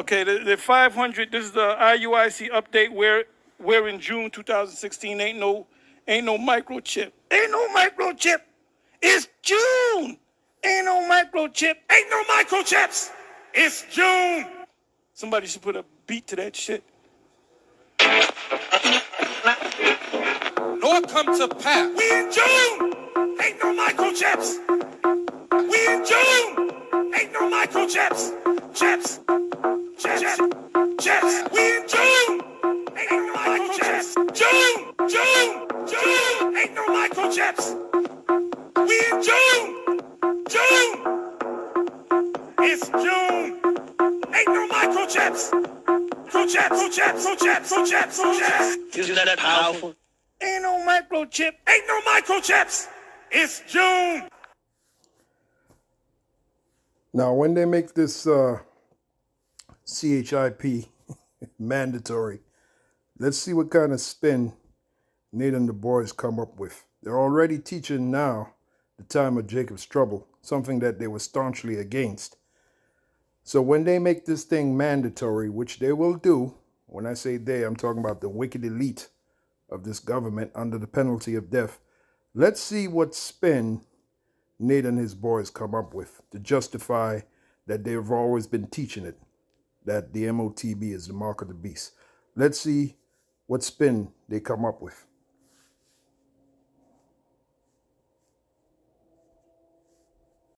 Okay, the, the 500. This is the IUIC update. Where where in June 2016 ain't no ain't no microchip. Ain't no microchip. It's June. Ain't no microchip. Ain't no microchips. It's June. Somebody should put a beat to that shit. Nor come to pass. We in June. Ain't no microchips. We in June. Ain't no microchips. Chips. Microchips. June. June. June. Ain't no microchips. We in June. June. It's June. Ain't no microchips. Microchips. Microchips. Microchips. Microchips. Microchips. Isn't that powerful? Ain't no microchip. Ain't no microchips. It's June. Now, when they make this uh, CHIP mandatory, let's see what kind of spin Nate and the boys come up with. They're already teaching now the time of Jacob's trouble, something that they were staunchly against. So when they make this thing mandatory, which they will do, when I say they, I'm talking about the wicked elite of this government under the penalty of death. Let's see what spin Nate and his boys come up with to justify that they've always been teaching it, that the MOTB is the mark of the beast. Let's see what spin they come up with.